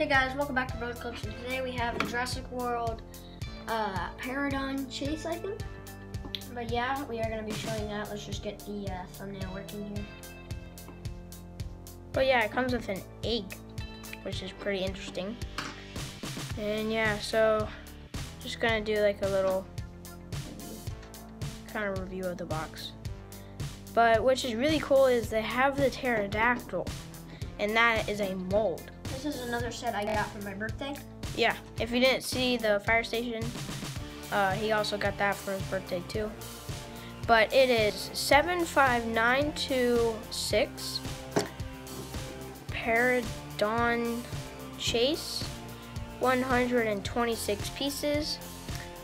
Hey guys, welcome back to Brother Clips, and today we have the Jurassic World uh, Paradon Chase, I think. But yeah, we are going to be showing that. Let's just get the uh, thumbnail working here. But yeah, it comes with an egg, which is pretty interesting. And yeah, so just gonna do like a little kind of review of the box. But which is really cool is they have the pterodactyl, and that is a mold. This is another set I got for my birthday. Yeah, if you didn't see the fire station, uh, he also got that for his birthday too. But it is 75926 Paradon Chase, 126 pieces,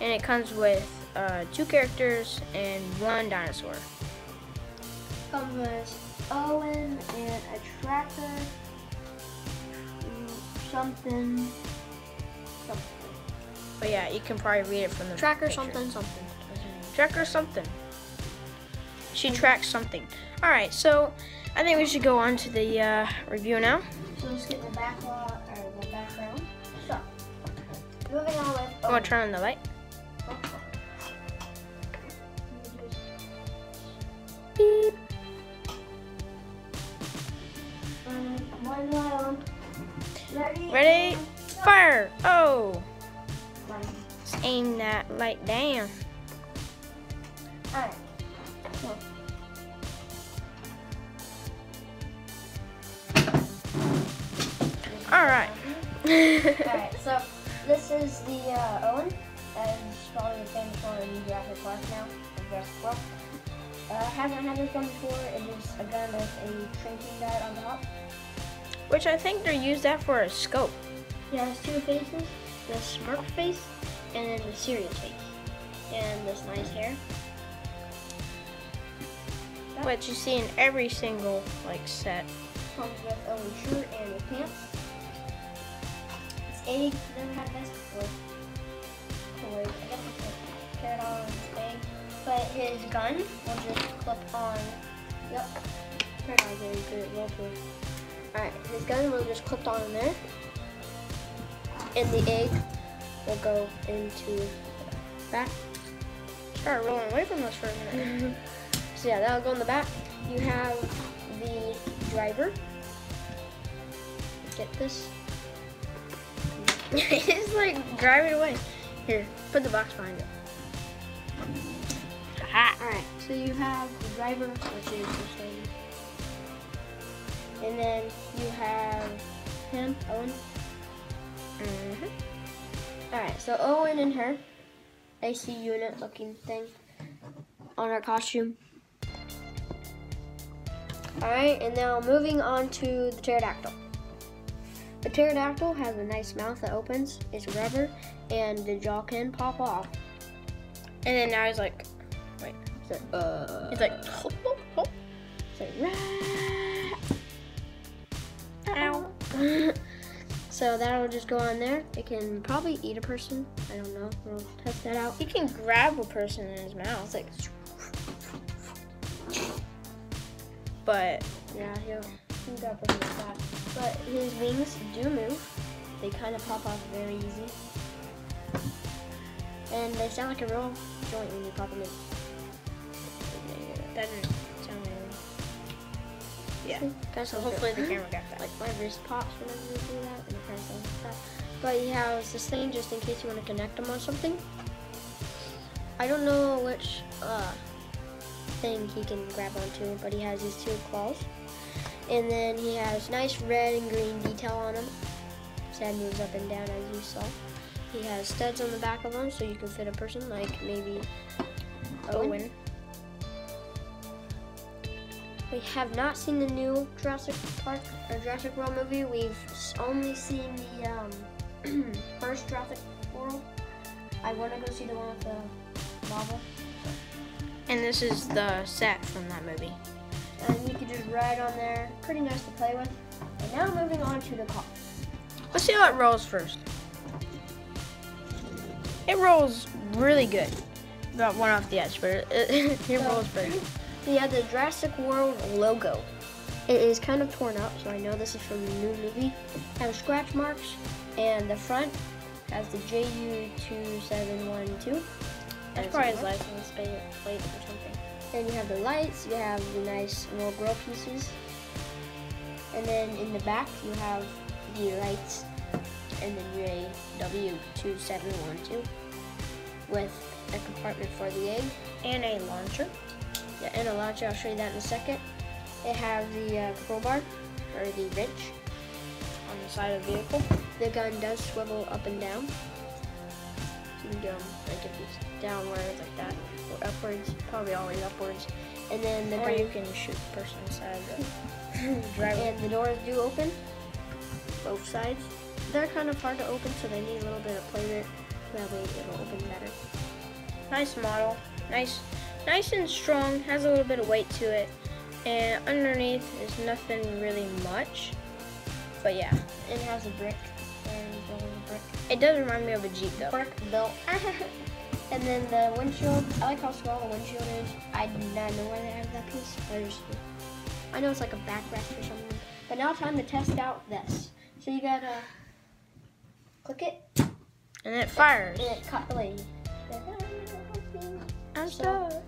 and it comes with uh, two characters and one dinosaur. Comes with Owen and a tracker, something, something. But yeah, you can probably read it from the Tracker, picture. something, something. Tracker something. She tracks something. All right, so I think we should go on to the uh, review now. So let's get the backlog or the background. So moving on with I'm gonna turn on the light. Beep. Um, one light on. Ready? Fire! Oh, let's aim that light down. Alright. All right. Alright, so this is the uh, Owen, as probably the famous one in Jurassic Park now, Jurassic World. Uh, haven't had this gun before. It is a gun with a shrinking dart on top. Which I think they use that for a scope. It has two faces, the smirk face and then the serious face. And this nice hair. Which you see in every single like set. Comes with a shirt and his pants. His egg, never had this before. I guess it's a Pterodon's egg. But his gun will just clip on. Yep. Pterodon's very good roleplay. Alright, his gun will just clip on in there. And the egg will go into the back. Start rolling away from us for a minute. So yeah, that'll go in the back. You have the driver. Get this. it's like driving away. Here, put the box behind it. Ah. Alright, so you have the driver, which is the same. And then you have him, Owen. Mm-hmm. Alright, so Owen and her AC unit looking thing on her costume. Alright, and now moving on to the pterodactyl. The pterodactyl has a nice mouth that opens, it's rubber, and the jaw can pop off. And then now he's like, wait. So, uh, he's like, so, "Rah." So that'll just go on there. It can probably eat a person. I don't know. We'll test that out. He can grab a person in his mouth. Like, But yeah, he'll, he'll grab a person that. But his wings do move. They kind of pop off very easy. And they sound like a real joint when you pop them in. that. Yeah. So hopefully the camera got that. like my wrist pops whenever you do that, and kind of sounds like that. But he has this thing just in case you want to connect them on something. I don't know which uh, thing he can grab onto, but he has these two claws. And then he has nice red and green detail on him. Sad moves up and down as you saw. He has studs on the back of him so you can fit a person like maybe Owen. Owen. We have not seen the new Jurassic Park or Jurassic World movie. We've only seen the um, first Jurassic World. I want to go see the one with the lava. And this is the set from that movie. And you can just ride on there. Pretty nice to play with. And now moving on to the car. Let's see how it rolls first. It rolls really good. Got one off the edge, but it, it, So- rolls pretty We have the Jurassic World logo It is kind of torn up, so I know this is from the new movie. It has scratch marks, and the front has the JU2712. That's probably his license plate plate or something. Then you have the lights, you have the nice little grill pieces. And then in the back you have the lights and the JW2712 with a compartment for the egg. And a launcher. Yeah, and a launcher, I'll show you that in a second. They have the uh, crowbar, or the wrench, on the side of the vehicle. The gun does swivel up and down. So you can go like if it's downwards like that, or upwards, probably always upwards. And then the Or gun- you can shoot the person inside the driver. and the doors do open, both sides. They're kind of hard to open, so they need a little bit of play with. That way it'll open better. Nice model. Nice, nice and strong. Has a little bit of weight to it. And underneath is nothing really much. But yeah, It has a brick, and a brick. it does remind me of a Jeep though. Brick built. and then the windshield. I like how small the windshield is. I do not know why they have that piece. I just, I know it's like a backrest or something. But now it's time to test out this. So you gotta click it, And it fires. and it cut I'm So- stuck.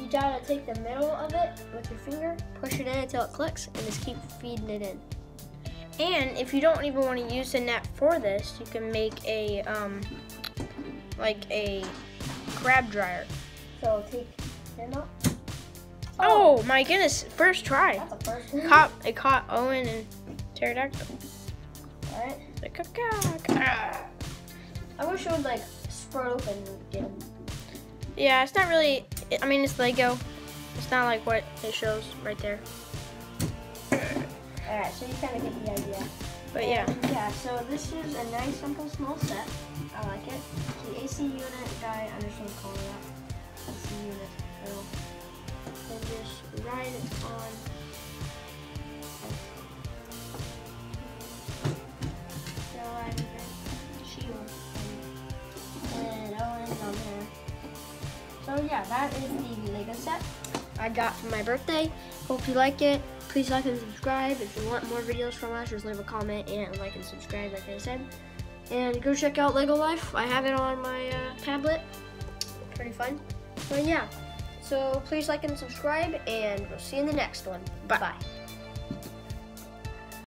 You gotta take the middle of it with your finger, push it in until it clicks, and just keep feeding it in. And if you don't even want to use the net for this, you can make a um, like a crab dryer. So take them out. Oh, my goodness! First try. that's a first. Caught it caught Owen and pterodactyl. All right. The caca. I wish it would like spread open 'em. Yeah, it's not really. I mean, it's Lego. It's not like what it shows right there. All right, so you kind of get the idea. But yeah, And, yeah. So this is a nice, simple, small set. I like it. The AC unit guy understands calling that AC unit. So then just ride it on. Yeah, that is the Lego set I got for my birthday. Hope you like it. Please like and subscribe. If you want more videos from us, just leave a comment and like and subscribe, like I said. And go check out Lego Life. I have it on my uh, tablet. Pretty fun. But yeah. So please like and subscribe, and we'll see you in the next one. Bye. Bye.